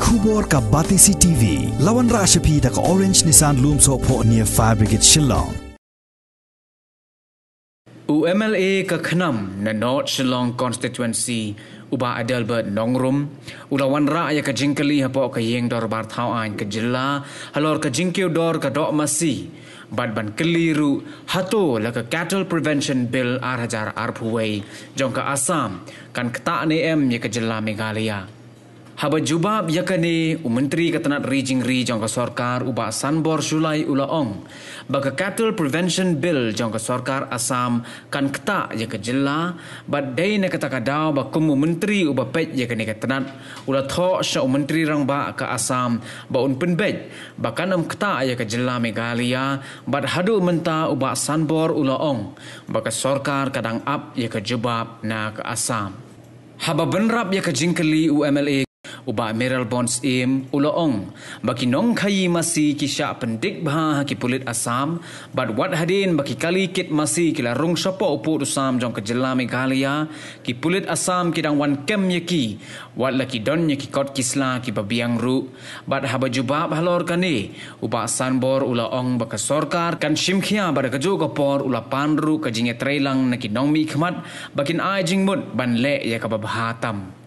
Khubor ka Batisi TV lawan ra shapi da ka Orange Nissan Loom pho near Fire Brigade Shillong. UMLA ka khnam na North Shillong constituency uba Adelbert Nongrum. Ulawan ra ya ka jingkali hapo ka yeng dor bar thau an ka jilla. Halor ka jingkeu dor ka dok masi bad ban keliru hato la ka cattle prevention bill ar hajar ar phuwei jong ka Assam kan kta ne em ya ka jilla Meghalaya Haba jubab yakane umentri katanat rijing ri jong ka sarkar uba sanbor sulai ulaong baka cattle prevention bill jong ka sarkar asam kan kta ya ka jilla bad dai na kata kadaw ba kum menteri uba pet yakane katanat ula tho sha umentri rang ba ka asam ba un penbet bakan am kta ya ka jilla megalia bad hadu menta uba sanbor ulaong baka sarkar kadang ap ya ka jubab na ka asam Haba benrap ya ka jingkali UMLA uba meral bonds im uloong baki nong khayi masi ki sha pendik bha ki pulit asam. But what hadin baki kali kit masi ki la rung sapo upu usam jong ke jela meghalaya ki pulit asam ki dang wan kem ye ki. Wat la ki don ye ki kot kisla ki babiang ru. But haba jubab halor kani uba sanbor uloong baka sorkar kan shimkhia bar ka jo ko por ula panru ka jinge trailang na ki nong mi khmat. Bakin ai jingmut ban le ye ka bahatam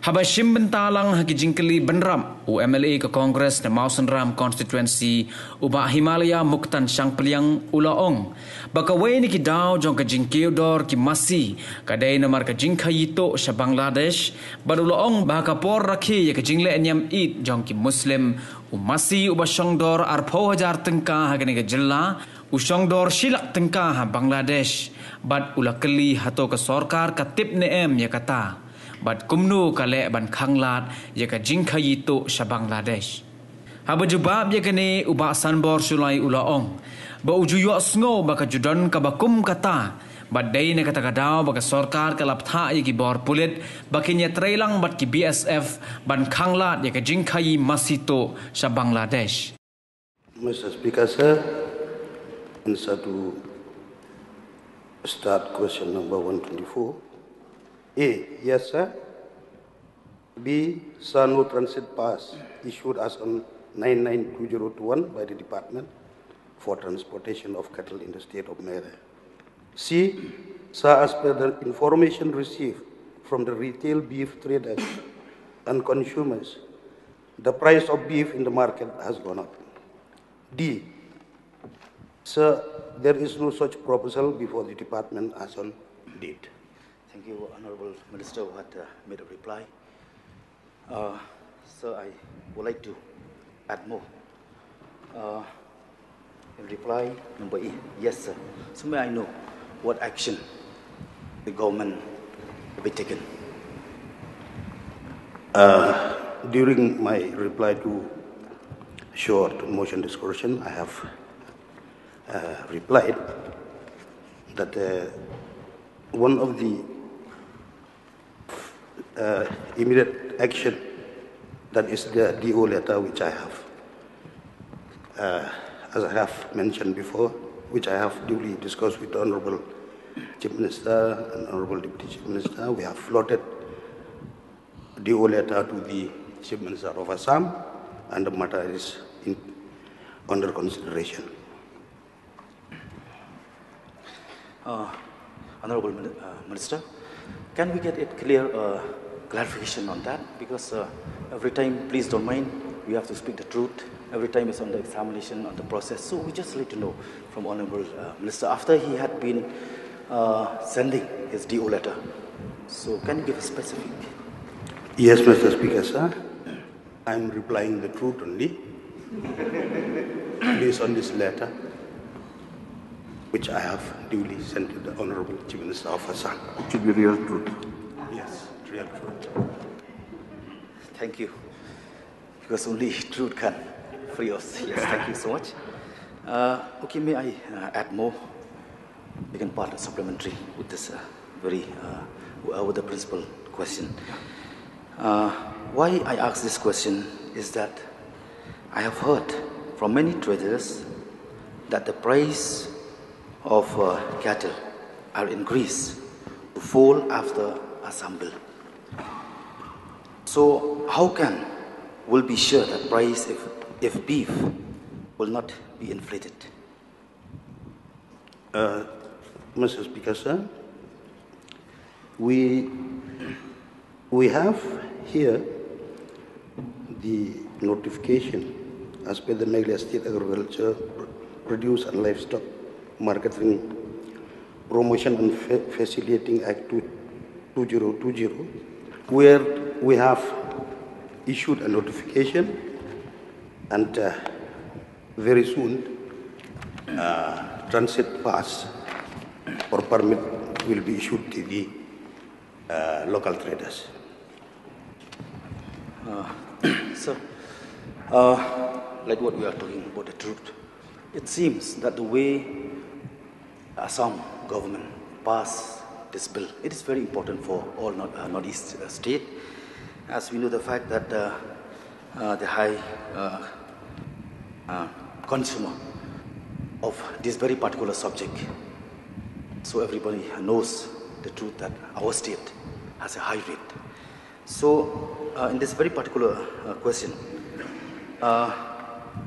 Haba shimben talang haki jingkeli benram u MLA ke Kongres na Mausen Ram Constituency u ba Himalaya Muktan Shang Peliang ulaong. Baka wei ni ki dao jong ke jingkeu ki masi. Kadai na marka jingkha yito sa Bangladesh. Ba Ula Ong por rakhi ya ke jingle enyam it jong ki Muslim. U masi u ba shong dor ar 4000 tengka haki ni ke jilla. U shong dor silak tengka ha Bangladesh. Bad ula keli hato ke sorkar ka tip ne em ya kata bat kumnu kale ban khanglat ye ka jingkha yito sa Bangladesh. Haba jubab ye kene uba sanbor sulai ulaong. Ba uju yo sngo ba ka judan ka ba kum kata. Bat day na kata kadaw ba ka ka laptha ye ki bor pulit ba trailang bat ki BSF ban khanglat ye ka jingkha masito sa Bangladesh. Mr. Speaker, sir, answer to start question number 124. A. Yes, sir. B. Sano Transit Pass issued as on 992021 by the Department for Transportation of Cattle in the state of Mera. C. Sir, as per the information received from the retail beef traders and consumers, the price of beef in the market has gone up. D. Sir, there is no such proposal before the department as on date. Thank you, Honorable Minister, who had uh, made a reply. Uh, so I would like to add more. Uh, in reply number E, yes, sir. So may I know what action the government will be taken? Uh, during my reply to short motion discussion, I have uh, replied that uh, one of the uh, immediate action that is the DO letter which I have, uh, as I have mentioned before, which I have duly discussed with the Honorable Chief Minister and Honorable Deputy Chief Minister. We have floated DO letter to the Chief Minister of Assam and the matter is in, under consideration. Uh, Honorable uh, Minister, can we get it clear uh, clarification on that? Because uh, every time, please don't mind, we have to speak the truth. Every time it's on the examination, on the process. So we just need to know from Honorable uh, Minister, after he had been uh, sending his DO letter, so can you give a specific? Yes, Mr. Speaker, sir. I'm replying the truth only based on this letter, which I have duly sent to the Honorable Chief Minister of Assam. It should be real truth. Truth. Thank you. Because only truth can free us. Yes, thank you so much. Uh, okay, may I uh, add more? You can part supplementary with this uh, very, uh, with the principal question. Uh, why I ask this question is that I have heard from many traders that the price of uh, cattle are increased to fall after Assam bill. So how can will be sure that price if, if beef will not be inflated? Uh, Mr. Speaker, sir, we, we have here the notification as per the Meghalaya State Agriculture Produce and Livestock Marketing Promotion and Facilitating Act 2020, where we have issued a notification and uh, very soon uh, transit pass or permit will be issued to the uh, local traders. Sir, uh, like what we are talking about the truth, it seems that the way Assam government passed this bill, it is very important for all North, uh, Northeast uh, state, as we know the fact that uh, uh, the high uh, consumer of this very particular subject. So everybody knows the truth that our state has a high rate. So, in this very particular question,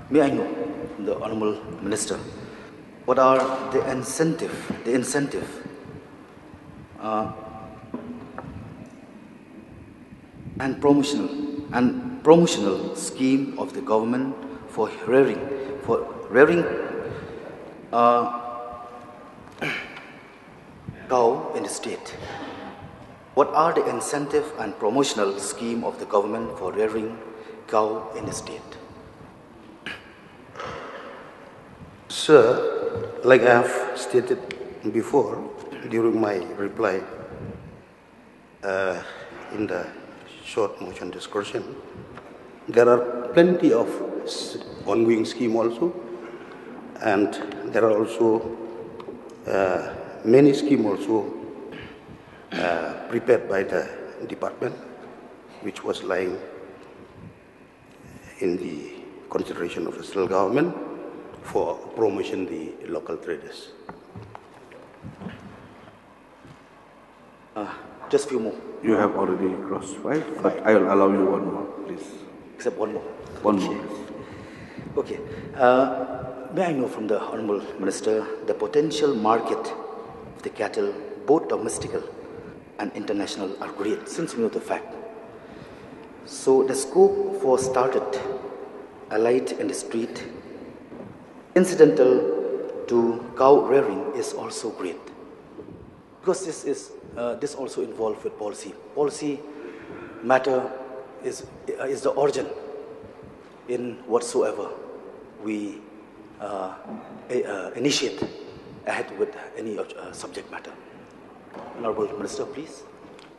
may I know, the Honorable Minister, what are the incentive, the incentive and promotional and promotional scheme of the government for rearing, for rearing uh, cow in the state? What are the incentive and promotional scheme of the government for rearing cow in the state? Sir, like I have stated before during my reply uh, in the short motion discussion, there are plenty of ongoing scheme also, and there are also uh, many scheme also uh, prepared by the department, which was lying in the consideration of the central government for promotion the local traders. Uh, just few more, You have already crossed five, but I will allow you one more, please. except one more. One more, please. Okay. Uh, may I know from the Honorable Minister the potential market of the cattle, both domestical and international, are great, since we know the fact. So the scope for started a light in the street, incidental to cow rearing is also great. Because this is uh, this also involved with policy. Policy matter is uh, is the origin in whatsoever we uh, uh, initiate ahead with any of, uh, subject matter. Honorable Minister, please.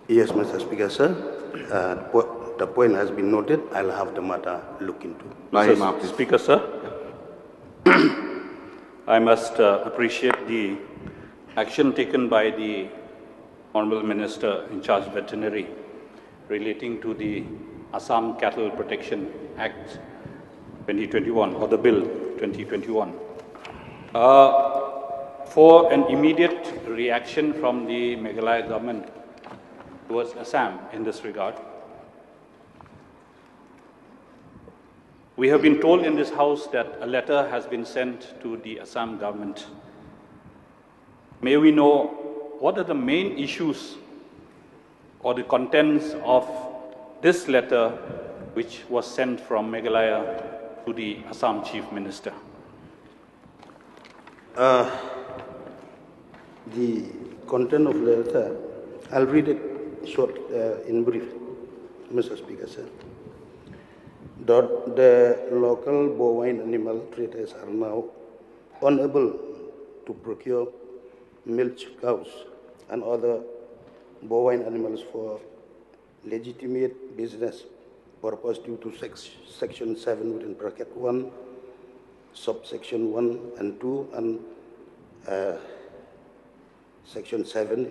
Yes, Mr. Speaker, sir. Uh, the point has been noted. I'll have the matter looked into. Lahima, please. Speaker, sir, I must uh, appreciate the action taken by the Honorable Minister in charge of veterinary relating to the Assam Cattle Protection Act 2021 or the Bill 2021. Uh, for an immediate reaction from the Meghalaya government towards Assam in this regard, We have been told in this House that a letter has been sent to the Assam government. May we know what are the main issues or the contents of this letter which was sent from Meghalaya to the Assam Chief Minister? The content of the letter, I'll read it short uh, in brief, Mr. Speaker, sir. The, the local bovine animal traders are now unable to procure milch cows and other bovine animals for legitimate business purpose due to sex, section 7 within bracket 1 subsection 1 and 2 and uh, Section 7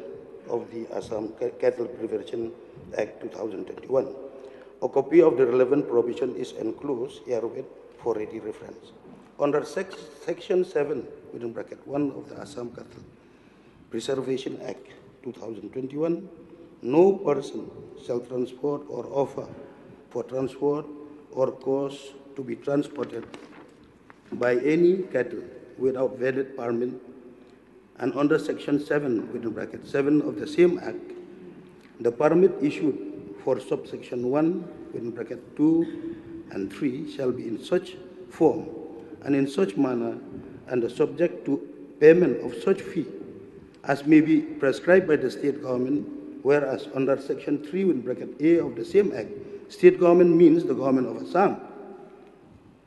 of the Assam Cattle Prevention Act 2021. A copy of the relevant provision is enclosed herewith for ready reference. Under sec- Section 7, within bracket 1 of the Assam Cattle Preservation Act 2021, no person shall transport or offer for transport or cause to be transported by any cattle without valid permit and under section 7 within bracket 7 of the same act the permit issued for subsection 1 within bracket 2 and 3 shall be in such form and in such manner and subject to payment of such fee as may be prescribed by the state government whereas under section 3 within bracket A of the same act state government means the government of Assam.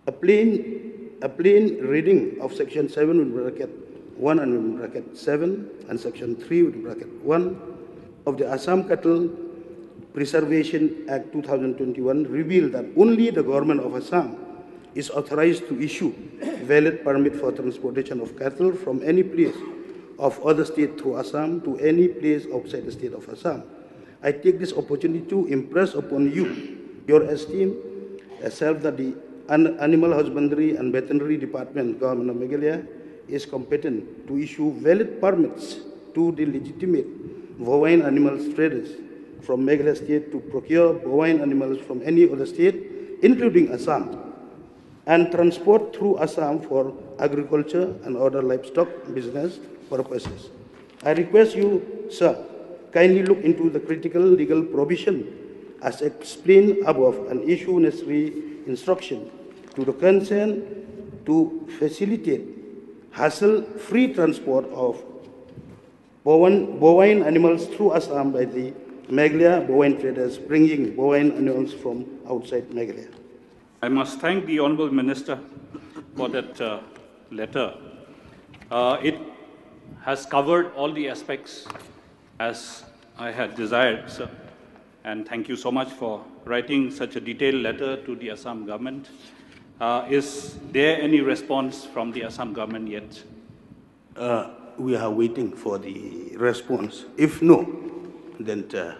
A plain, a plain reading of section 7 with bracket 1 and with bracket 7 and section 3 with bracket 1 of the Assam Cattle Preservation Act 2021 revealed that only the government of Assam is authorized to issue valid permit for transportation of cattle from any place of other state through Assam to any place outside the state of Assam. I take this opportunity to impress upon you your esteem, uh, self that the Animal Husbandry and Veterinary Department, Government of Meghalaya, is competent to issue valid permits to the legitimate bovine animal traders from Meghalaya state to procure bovine animals from any other state, including Assam, and transport through Assam for agriculture and other livestock business purposes. I request you, sir, kindly look into the critical legal provision as explained above and issue necessary instruction to the concern to facilitate hassle-free transport of bovine, bovine animals through Assam by the Meghalaya bovine traders bringing bovine animals from outside Meghalaya. I must thank the Honorable Minister for that uh, letter. Uh, it has covered all the aspects as I had desired, sir. And thank you so much for writing such a detailed letter to the Assam government. Uh, is there any response from the Assam government yet? Uh, we are waiting for the response. If no, then uh,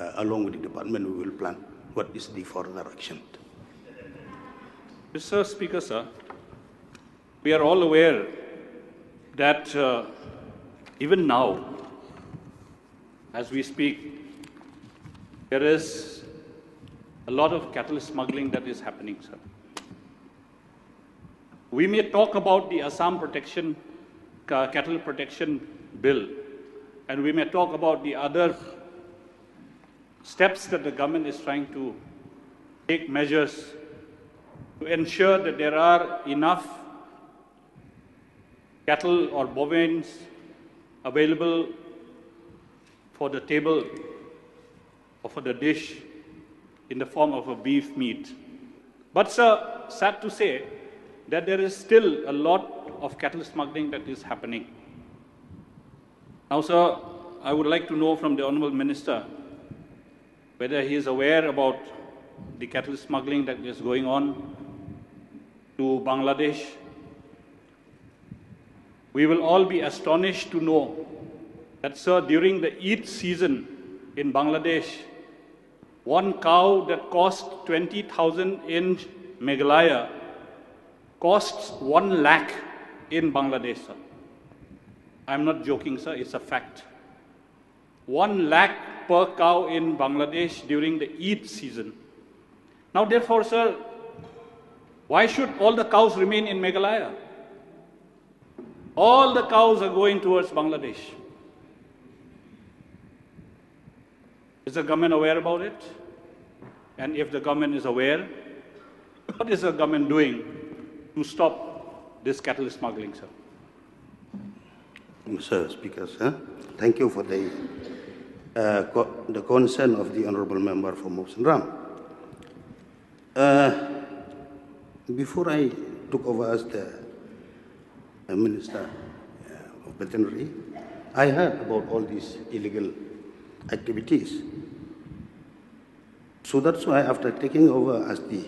uh, along with the department, we will plan what is the further action. Mr. Speaker, sir, we are all aware that uh, even now, as we speak, there is a lot of cattle smuggling that is happening, sir. We may talk about the Assam Protection, Cattle Protection Bill, and we may talk about the other steps that the government is trying to take measures to ensure that there are enough cattle or bovines available for the table or for the dish in the form of a beef meat. But, sir, sad to say that there is still a lot of cattle smuggling that is happening. Now, sir, I would like to know from the Honorable Minister whether he is aware about the cattle smuggling that is going on to Bangladesh. We will all be astonished to know that, sir, during the Eid season in Bangladesh, one cow that cost 20,000 in Meghalaya costs one lakh in Bangladesh, sir. I'm not joking, sir, it's a fact. One lakh per cow in Bangladesh during the Eid season. Now, therefore, sir, why should all the cows remain in Meghalaya? All the cows are going towards Bangladesh. Is the government aware about it? And if the government is aware, what is the government doing to stop this cattle smuggling, sir? Mr. Speaker, sir, thank you for the, uh, co- the concern of the Honorable Member for Mawsynram. Uh, before I took over as the Minister uh, of Veterinary, I heard about all these illegal activities. So that's why after taking over as the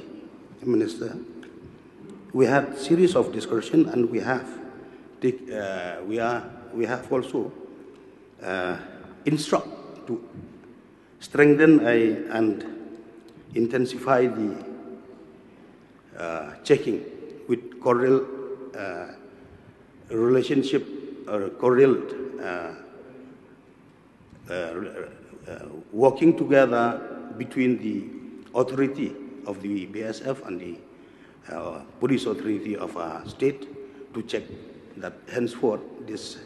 minister, we had series of discussion and we have take, uh, we are we have also uh, instruct to strengthen and intensify the uh, checking with cordial uh, relationship or uh, uh, uh, working together between the authority of the BSF and the police authority of our state to check that henceforth this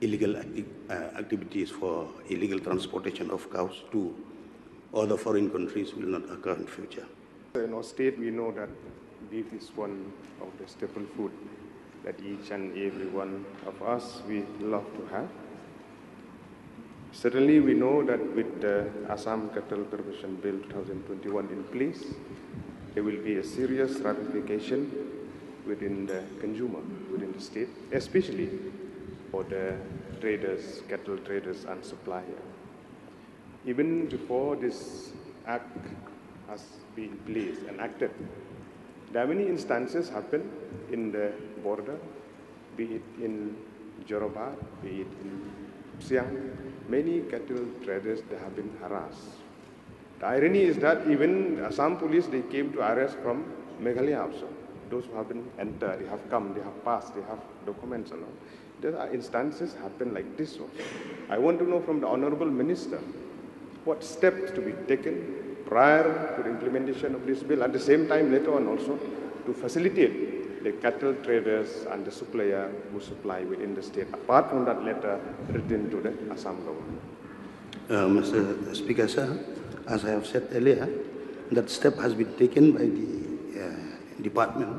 illegal acti- uh, activities for illegal transportation of cows to other foreign countries will not occur in future. In our state, we know that beef is one of the staple food that each and every one of us we love to have. Certainly, we know that with the Assam Cattle Prohibition Bill 2021 in place, there will be a serious ratification within the consumer, within the state, especially for the traders, cattle traders, and suppliers. Even before this act has been placed and acted, there are many instances happen in the border, be it in Joroba, be it in Siang. Many cattle traders they have been harassed. The irony is that even Assam police they came to arrest from Meghalaya also. Those who have been entered, they have come, they have passed, they have documents and all. There are instances happen like this also. I want to know from the Honorable Minister what steps to be taken prior to the implementation of this bill, at the same time later on also to facilitate the cattle traders and the supplier who supply within the state, apart from that letter written to the Assam government. Uh, Mr. Speaker, sir, as I have said earlier, that step has been taken by the uh, department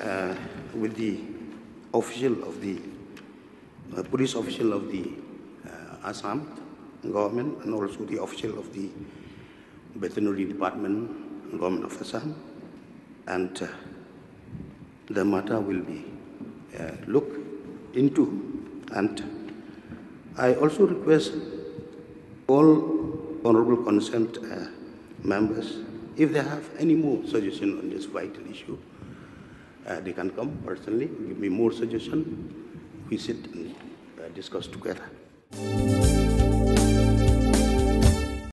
uh, with the official of the uh, police official of the uh, Assam government and also the official of the veterinary department government of Assam and uh, the matter will be uh, looked into and I also request all honorable consent uh, members, if they have any more suggestion on this vital issue, uh, they can come personally, give me more suggestion. We sit and uh, discuss together.